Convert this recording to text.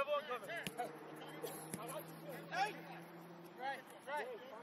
Good ball coming. Hey! Right, right.